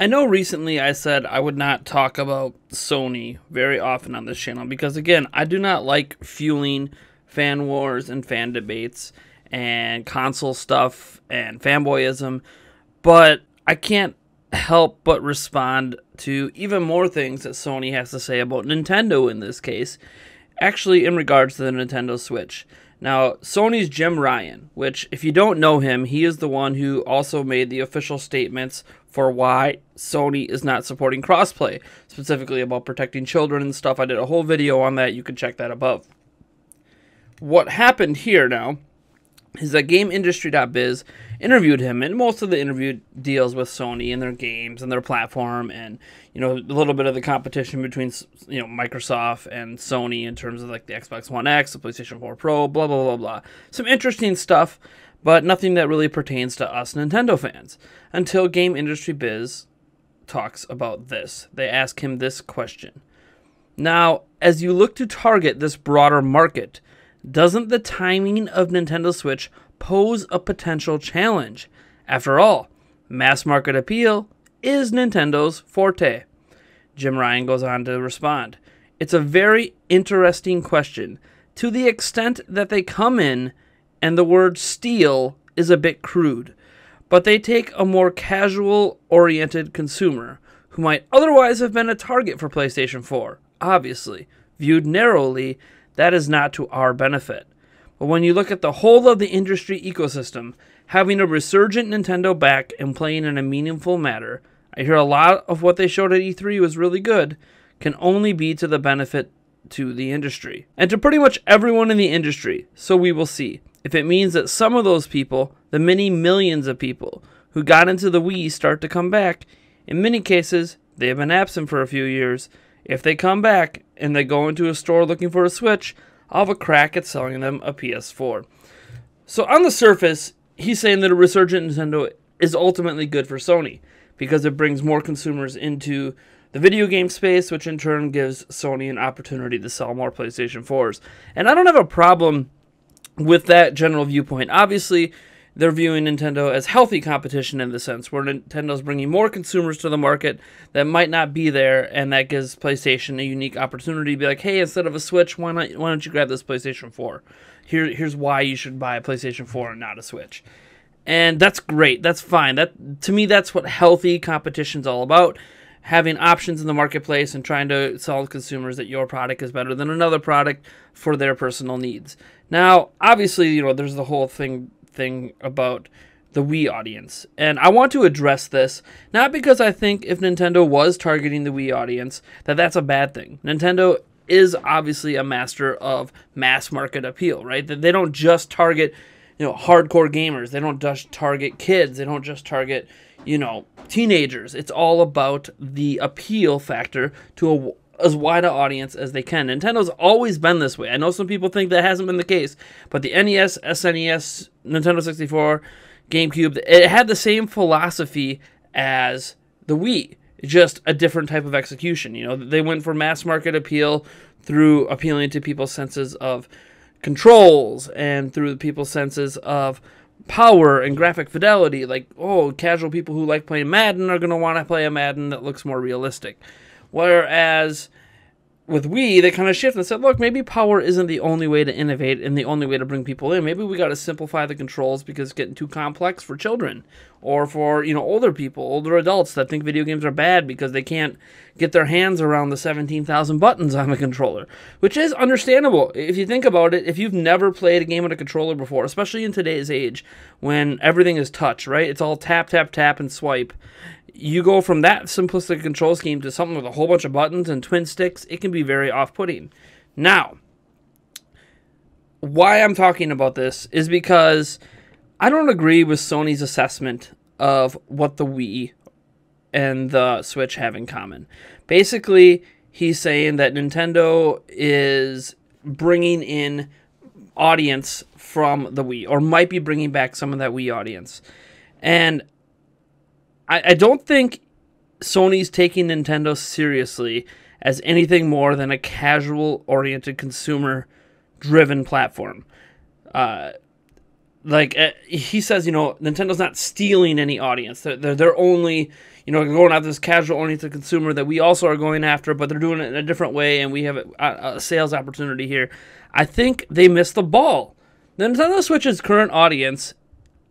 I know recently I said I would not talk about Sony very often on this channel because, again, I do not like fueling fan wars and fan debates and console stuff and fanboyism, but I can't help but respond to even more things that Sony has to say about Nintendo in this case, actually, in regards to the Nintendo Switch. Now, Sony's Jim Ryan, which, if you don't know him, he is the one who also made the official statements for why Sony is not supporting crossplay, specifically about protecting children and stuff. I did a whole video on that. You can check that above. What happened here now is that GameIndustry.biz interviewed him, and most of the interview deals with Sony and their games and their platform, and you know a little bit of the competition between you know Microsoft and Sony in terms of like the Xbox One X, the PlayStation 4 Pro, blah blah blah blah. Some interesting stuff, but nothing that really pertains to us Nintendo fans. Until Game Industry Biz talks about this, they ask him this question. Now, as you look to target this broader market, doesn't the timing of Nintendo Switch pose a potential challenge? After all, mass market appeal is Nintendo's forte. Jim Ryan goes on to respond. It's a very interesting question to the extent that they come in and the word steal is a bit crude, but they take a more casual oriented consumer who might otherwise have been a target for PlayStation 4, obviously. Viewed narrowly, that is not to our benefit. But when you look at the whole of the industry ecosystem, having a resurgent Nintendo back and playing in a meaningful manner, I hear a lot of what they showed at E3 was really good, can only be to the benefit to the industry and to pretty much everyone in the industry. So we will see if it means that some of those people, the many millions of people who got into the Wii, start to come back. In many cases, they have been absent for a few years. If they come back and they go into a store looking for a Switch, I'll have a crack at selling them a PS4. So on the surface, he's saying that a resurgent Nintendo is ultimately good for Sony because it brings more consumers into the video game space, which in turn gives Sony an opportunity to sell more PlayStation 4s. And I don't have a problem with that general viewpoint. Obviously, they're viewing Nintendo as healthy competition in the sense where Nintendo's bringing more consumers to the market that might not be there, and that gives PlayStation a unique opportunity to be like, hey, instead of a Switch, why not why don't you grab this PlayStation 4? Here, here's why you should buy a PlayStation 4 and not a Switch. And that's great. That's fine. That to me, that's what healthy competition's all about having options in the marketplace and trying to sell consumers that your product is better than another product for their personal needs. Now, obviously, you know, there's the whole thing thing about the Wii audience. And I want to address this not because I think if Nintendo was targeting the Wii audience that that's a bad thing. Nintendo is obviously a master of mass market appeal, right? That they don't just target, you know, hardcore gamers. They don't just target kids. They don't just target you know, teenagers. It's all about the appeal factor to a as wide an audience as they can. Nintendo's always been this way. I know some people think that hasn't been the case, but the NES, SNES, Nintendo 64, GameCube, it had the same philosophy as the Wii, just a different type of execution. You know, they went for mass market appeal through appealing to people's senses of controls and through people's senses of power and graphic fidelity. Like, oh, casual people who like playing Madden are going to want to play a Madden that looks more realistic. Whereas with Wii, they kind of shifted and said, look, maybe power isn't the only way to innovate and the only way to bring people in. Maybe we got to simplify the controls because it's getting too complex for children or for, you know, older people, older adults that think video games are bad because they can't get their hands around the 17,000 buttons on the controller, which is understandable. If you think about it, if you've never played a game on a controller before, especially in today's age when everything is touch, right? It's all tap, tap, tap, and swipe you go from that simplistic control scheme to something with a whole bunch of buttons and twin sticks, it can be very off putting. Now, why I'm talking about this is because I don't agree with Sony's assessment of what the Wii and the Switch have in common. Basically, he's saying that Nintendo is bringing in audience from the Wii, or might be bringing back some of that Wii audience. And I, I don't think Sony's taking Nintendo seriously as anything more than a casual oriented consumer driven platform. Uh, like uh, he says, you know, Nintendo's not stealing any audience. They're, they're, they're only, you know, going after this casual oriented consumer that we also are going after, but they're doing it in a different way, and we have a, a sales opportunity here. I think they missed the ball. The Nintendo Switch's current audience,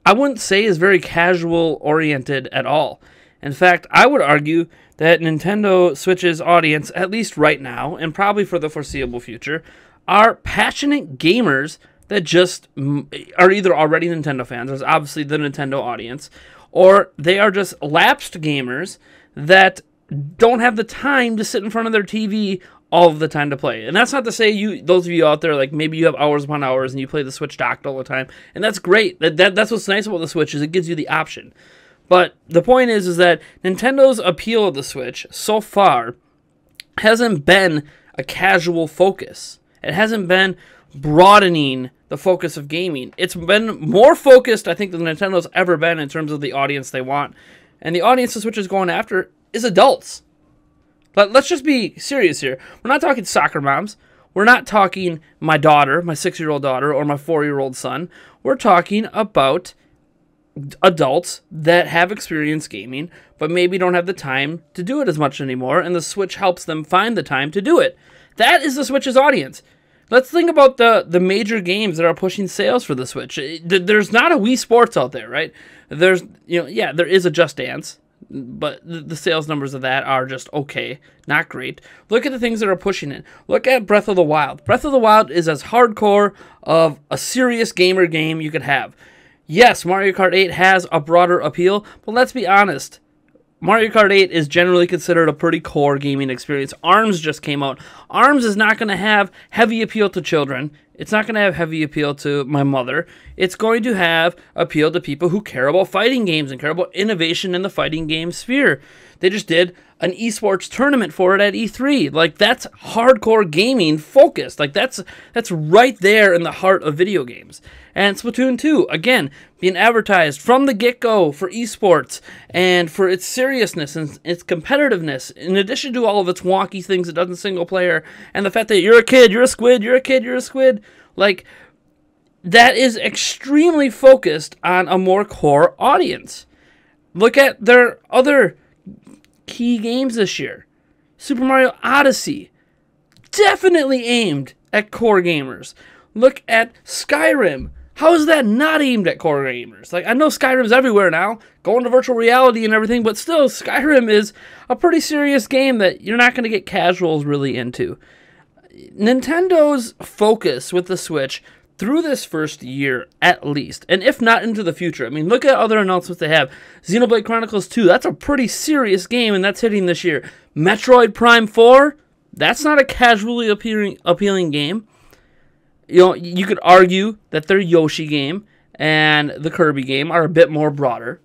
I wouldn't say is very casual oriented at all. In fact, I would argue that Nintendo Switch's audience, at least right now, and probably for the foreseeable future, are passionate gamers that just are either already Nintendo fans, there's obviously the Nintendo audience, or they are just lapsed gamers that don't have the time to sit in front of their TV all the time to play. And that's not to say you those of you out there like maybe you have hours upon hours and you play the Switch docked all the time. And that's great. That, that that's what's nice about the Switch is it gives you the option. But the point is is that Nintendo's appeal of the Switch so far hasn't been a casual focus. It hasn't been broadening the focus of gaming. It's been more focused, I think, than Nintendo's ever been in terms of the audience they want. And the audience the Switch is going after is adults. But let's just be serious here. We're not talking soccer moms. We're not talking my daughter, my six year old daughter, or my four year old son. We're talking about adults that have experience gaming, but maybe don't have the time to do it as much anymore, and the Switch helps them find the time to do it. That is the Switch's audience. Let's think about the the major games that are pushing sales for the Switch. There's not a Wii Sports out there, right? There's you know, yeah, there is a Just Dance but the sales numbers of that are just okay, not great. Look at the things that are pushing it. Look at Breath of the Wild. Breath of the Wild is as hardcore of a serious gamer game you could have. Yes, Mario Kart 8 has a broader appeal, but let's be honest. Mario Kart 8 is generally considered a pretty core gaming experience. ARMS just came out. ARMS is not going to have heavy appeal to children. It's not going to have heavy appeal to my mother. It's going to have appeal to people who care about fighting games and care about innovation in the fighting game sphere. They just did an esports tournament for it at E3. Like that's hardcore gaming focused. Like that's that's right there in the heart of video games. And Splatoon 2, again, being advertised from the get-go for esports and for its seriousness and its competitiveness, in addition to all of its wonky things it does in single player, and the fact that you're a kid, you're a squid, you're a kid, you're a squid. Like that is extremely focused on a more core audience. Look at their other key games this year. Super Mario Odyssey, definitely aimed at core gamers. Look at Skyrim. How is that not aimed at core gamers? Like, I know Skyrim's everywhere now, going to virtual reality and everything, but still, Skyrim is a pretty serious game that you're not going to get casuals really into. Nintendo's focus with the Switch through this first year at least, and if not into the future. I mean, look at other announcements they have. Xenoblade Chronicles 2, that's a pretty serious game, and that's hitting this year. Metroid Prime 4, that's not a casually appealing, appealing game. You know, you could argue that their Yoshi game and the Kirby game are a bit more broader,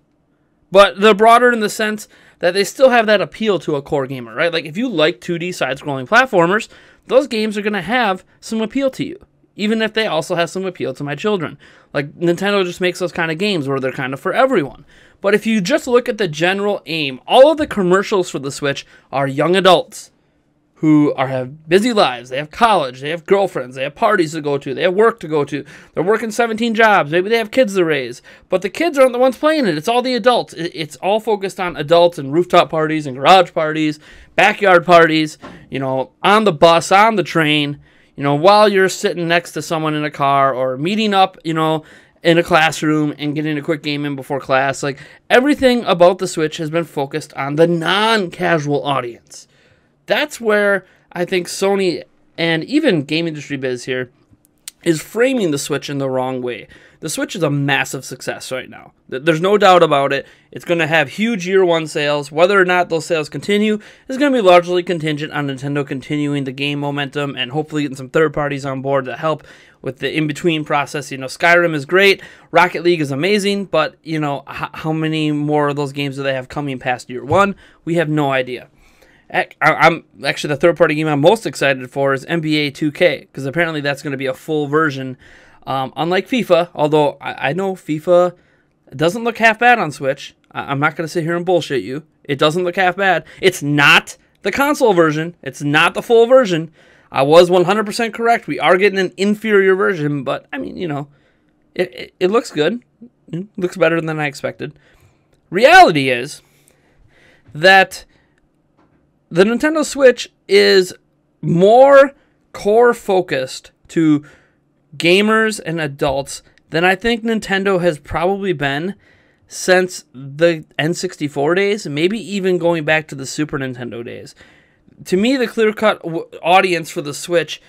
but they're broader in the sense that they still have that appeal to a core gamer, right? Like if you like 2D side-scrolling platformers, those games are going to have some appeal to you even if they also have some appeal to my children. Like Nintendo just makes those kind of games where they're kind of for everyone. But if you just look at the general aim, all of the commercials for the Switch are young adults who are have busy lives. They have college, they have girlfriends, they have parties to go to, they have work to go to. They're working 17 jobs. Maybe they have kids to raise. But the kids aren't the ones playing it. It's all the adults. It's all focused on adults and rooftop parties and garage parties, backyard parties, you know, on the bus, on the train you know, while you're sitting next to someone in a car or meeting up, you know, in a classroom and getting a quick game in before class. Like everything about the Switch has been focused on the non casual audience. That's where I think Sony and even game industry biz here is framing the Switch in the wrong way. The Switch is a massive success right now. There's no doubt about it. It's going to have huge year one sales. Whether or not those sales continue is going to be largely contingent on Nintendo continuing the game momentum and hopefully getting some third parties on board to help with the in between process. You know, Skyrim is great, Rocket League is amazing, but, you know, how many more of those games do they have coming past year one? We have no idea. I'm actually the third party game I'm most excited for is NBA 2K because apparently that's going to be a full version um, unlike FIFA, although I, I, know FIFA doesn't look half bad on Switch. I, I'm not going to sit here and bullshit you. It doesn't look half bad. It's not the console version, it's not the full version. I was 100% correct. We are getting an inferior version, but I mean, you know, It, it, it looks good. It looks better than I expected. Reality is that the Nintendo Switch is more core focused to gamers and adults than I think Nintendo has probably been since the N64 days, maybe even going back to the Super Nintendo days. To me, the clear cut w- audience for the Switch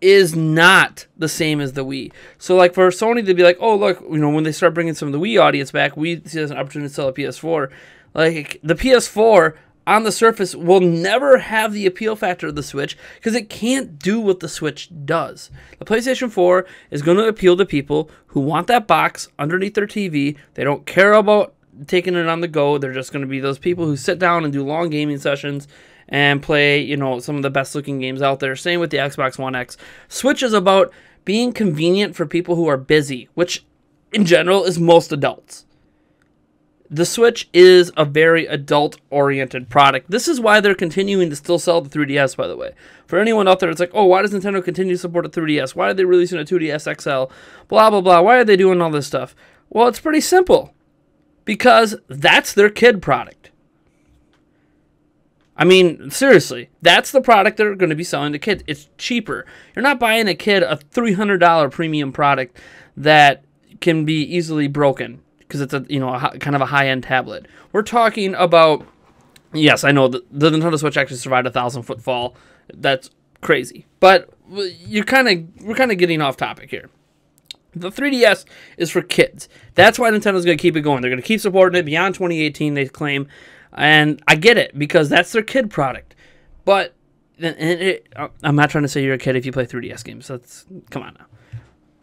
is not the same as the Wii. So, like for Sony to be like, oh look, you know, when they start bringing some of the Wii audience back, we see as an opportunity to sell a PS4. Like the PS4 on the surface will never have the appeal factor of the Switch because it can't do what the Switch does. The PlayStation 4 is going to appeal to people who want that box underneath their TV. They don't care about taking it on the go. They're just going to be those people who sit down and do long gaming sessions and play, you know, some of the best looking games out there. Same with the Xbox One X. Switch is about being convenient for people who are busy, which in general is most adults the Switch is a very adult oriented product. This is why they're continuing to still sell the 3DS, by the way. For anyone out there, it's like, oh, why does Nintendo continue to support a 3DS? Why are they releasing a 2DS XL? Blah, blah, blah. Why are they doing all this stuff? Well, it's pretty simple because that's their kid product. I mean, seriously, that's the product they're going to be selling to kids. It's cheaper. You're not buying a kid a $300 premium product that can be easily broken because it's a you know a, kind of a high end tablet. We're talking about yes, I know the, the Nintendo Switch actually survived a thousand foot fall. That's crazy, but you're kind of we're kind of getting off topic here. The 3DS is for kids. That's why Nintendo's going to keep it going. They're going to keep supporting it beyond 2018, they claim. And I get it because that's their kid product. But it, uh, I'm not trying to say you're a kid if you play 3DS games. That's come on now.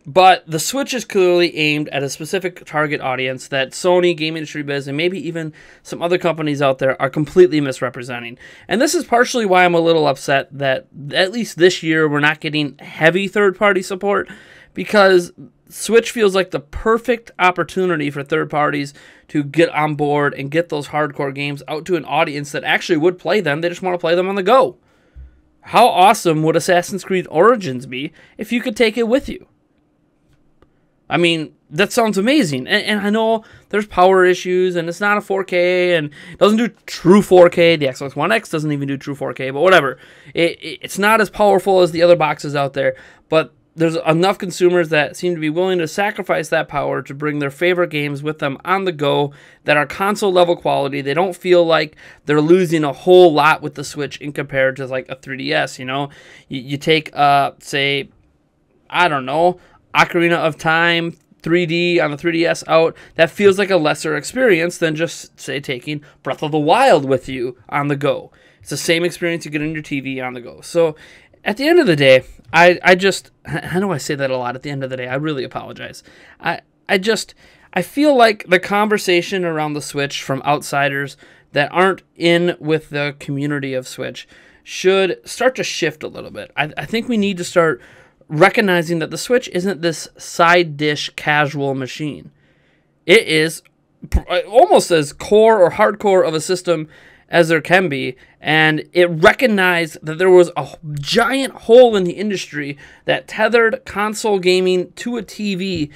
But the Switch is clearly aimed at a specific target audience that Sony, Game Industry Biz, and maybe even some other companies out there are completely misrepresenting. And this is partially why I'm a little upset that at least this year we're not getting heavy third party support because Switch feels like the perfect opportunity for third parties to get on board and get those hardcore games out to an audience that actually would play them. They just want to play them on the go. How awesome would Assassin's Creed Origins be if you could take it with you? I mean, that sounds amazing. And, and, I know there's power issues and it's not a 4K and doesn't do true 4K. The Xbox One X doesn't even do true 4K, but whatever. It, it, it's not as powerful as the other boxes out there, but there's enough consumers that seem to be willing to sacrifice that power to bring their favorite games with them on the go that are console level quality. They don't feel like they're losing a whole lot with the Switch in compared to like a 3DS, you know? You, you take, uh, say, I don't know, Ocarina of Time 3D on the 3DS out, that feels like a lesser experience than just, say, taking Breath of the Wild with you on the go. It's the same experience you get on your TV on the go. So at the end of the day, I, I just, I know I say that a lot at the end of the day. I really apologize. I, I just, I feel like the conversation around the Switch from outsiders that aren't in with the community of Switch should start to shift a little bit. I, I think we need to start recognizing that the Switch isn't this side dish casual machine. It is uh, almost as core or hardcore of a system as there can be, and it recognized that there was a giant hole in the industry that tethered console gaming to a TV,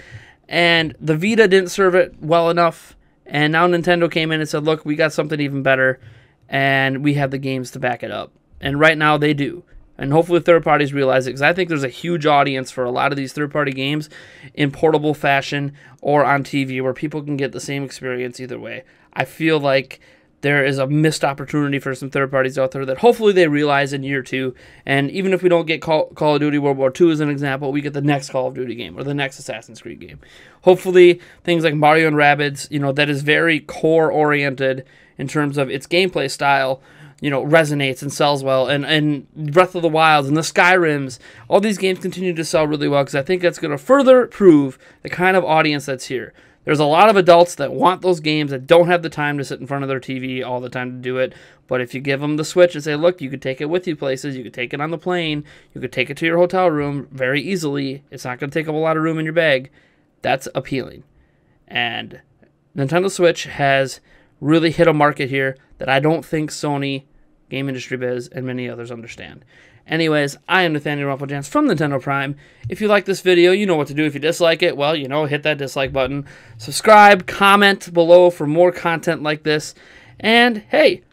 and the Vita didn't serve it well enough. And now Nintendo came in and said, "Look, we got something even better, and we have the games to back it up." And right now they do and hopefully third parties realize it because I think there's a huge audience for a lot of these third party games in portable fashion or on TV where people can get the same experience either way. I feel like there is a missed opportunity for some third parties out there that hopefully they realize in year two. And even if we don't get Call, Call of Duty World War II as an example, we get the next Call of Duty game or the next Assassin's Creed game. Hopefully, things like Mario and Rabbids, you know, that is very core oriented in terms of its gameplay style you know resonates and sells well. And and breath of the wild and the skyrims all these games continue to sell really well because i think that's going to further prove the kind of audience that's here. There's a lot of adults that want those games that don't have the time to sit in front of their tv all the time to do it. But if you give them the switch and say look you could take it with you places. You could take it on the plane. You could take it to your hotel room very easily. It's not going to take up a lot of room in your bag. That's appealing. And nintendo switch has really hit a market here that I don't think Sony game industry biz, and many others understand. Anyways, I am Nathaniel Rumpeljans from Nintendo Prime. If you like this video, you know what to do. If you dislike it, well, you know, hit that dislike button. Subscribe, comment below for more content like this. And hey,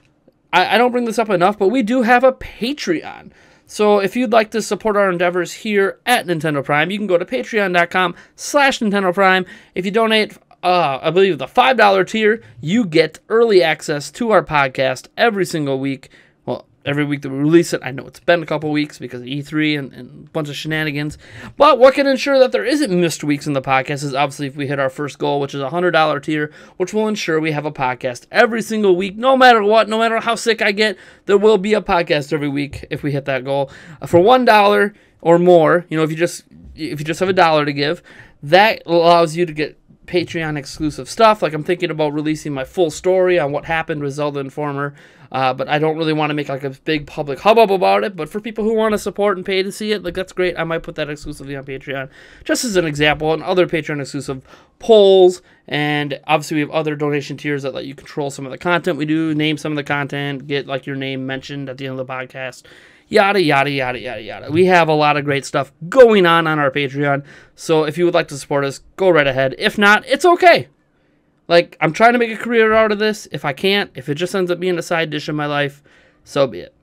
I, I don't bring this up enough, but we do have a Patreon. So if you'd like to support our endeavors here at Nintendo Prime, you can go to patreon.com slash Nintendo Prime. If you donate, uh, I believe the $5 tier, you get early access to our podcast every single week Well, every week that we release it. I know it's been a couple weeks because of E3 and, and, a bunch of shenanigans. But what can ensure that there isn't missed weeks in the podcast is obviously if we hit our first goal, which is a $100 tier, which will ensure we have a podcast every single week, no matter what, no matter how sick I get, there will be a podcast every week if we hit that goal. Uh, for $1 or more, you know, if you just if you just have a dollar to give, that allows you to get Patreon exclusive stuff. Like I'm thinking about releasing my full story on what happened with Zelda Informer uh, but I don't really want to make like a big public hubbub about it. But for people who want to support and pay to see it, like that's great. I might put that exclusively on Patreon, just as an example. And other Patreon exclusive polls, and obviously we have other donation tiers that let you control some of the content we do, name some of the content, get like your name mentioned at the end of the podcast yada yada yada yada yada. We have a lot of great stuff going on on our Patreon. So if you would like to support us, go right ahead. If not, it's okay. Like, I'm trying to make a career out of this. If I can't, if it just ends up being a side dish in my life, so be it.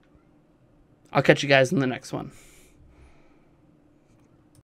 I'll catch you guys in the next one.